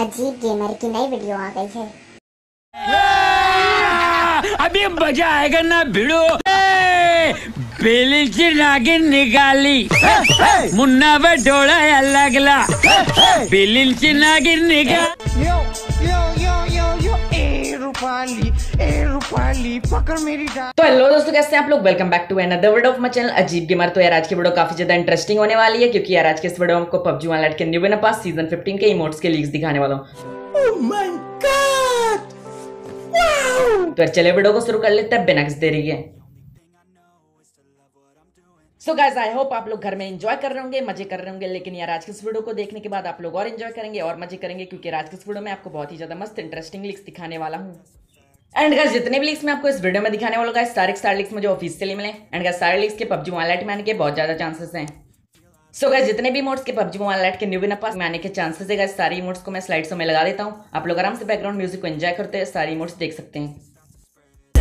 अजीब गेमर की नई वीडियो आ गई है। अभी मज़ा आएगा ना भिड़ो। बेली की नागिन निकाली। मुन्ना व डोड़ा अलग ला बेली की नागिन निकाल। रूपाली पकड़ मेरी तो हेलो दोस्तों कैसे हैं आप लोग? Welcome back to another video of my channel Ajeeb gamer. तो यार आज की वीडियो काफ़ी ज़्यादा इंटरेस्टिंग होने वाली है क्योंकि यार आज के इस वीडियो में आपको पबजी वन के न्यू विनर पास सीज़न 15 के इमोट्स के लीक्स दिखाने वाला हूँ। तो चलिए वीडियो को शुरू कर लेते हैं बिना किसी देरी के। सो गाइस आई होप आप लोग घर में एंजॉय कर रहे होंगे मज़े कर रहे होंगे लेकिन यार आज के इस वीडियो को देखने के बाद आप लोग और एंजॉय करेंगे और मज़े करेंगे क्योंकि आज के इस वीडियो में आपको बहुत ही ज़्यादा मस्त इंटरेस्टिंग लिक्स दिखाने वाला हूँ। एंड गाइस जितने भी लिक्स मैं आपको इस वीडियो में दिखाने वाला गाइस सारे सारे लिक्स मुझे ऑफिशियली मिले। एंड गाइस सारे लिक्स के पबजी मोबाइल लाइट में आने के बहुत ज़्यादा चांसेस हैं। सो गाइस जितने भी मोड्स के पबजी मोबाइल लाइट के न्यू बिना पास में आने के चांसेस है गाइस सारी मोड्स को मैं स्लाइड्स में लगा देता हूँ। आप लोग आराम से बैकग्राउंड म्यूज़िक को एंजॉय करते हैं सारी मोड्स देख सकते हैं।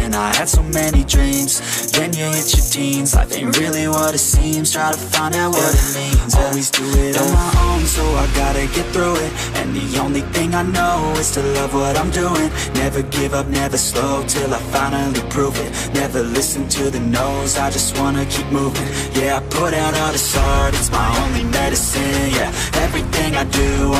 And I had so many dreams. Then you hit your teens. Life ain't really what it seems. Try to find out what it means. Always do it on my own So I gotta get through it. And the only thing I know Is to love what I'm doing. Never give up, never slow Till I finally prove it. Never listen to the no's I just wanna keep moving. Yeah, I put out all this art. It's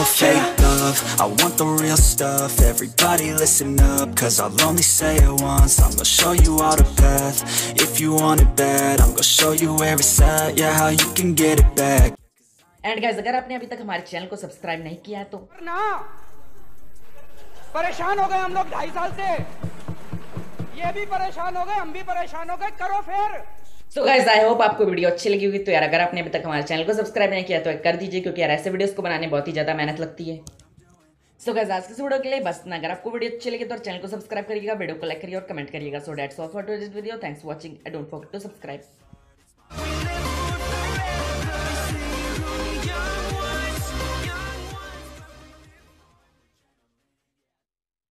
no fake love I want the real stuff Everybody listen up Cause I'll only say it once I'm gonna show you all the path If you want it bad I'm gonna show you where it's at Yeah, how you can get it back and guys अगर आपने अभी तक हमारे channel को subscribe नहीं किया है तो ना परेशान हो गए हम लोग ढाई साल से ये भी परेशान हो गए हम भी परेशान हो गए करो फिर सो गाइस आई होप आपको वीडियो अच्छी लगी होगी। तो यार, अगर आपने अभी तक हमारे चैनल को सब्सक्राइब नहीं किया तो कर दीजिए, क्योंकि यार ऐसे वीडियोस को बनाने बहुत ही ज़्यादा मेहनत लगती है। सो गाइस आज के वीडियो के लिए बस ना अगर आपको वीडियो अच्छी लगी तो चैनल को सब्सक्राइब करिएगा वीडियो को लाइक करिए और कमेंट करिएगा। So that's all for video thanks watching I don't forget to subscribe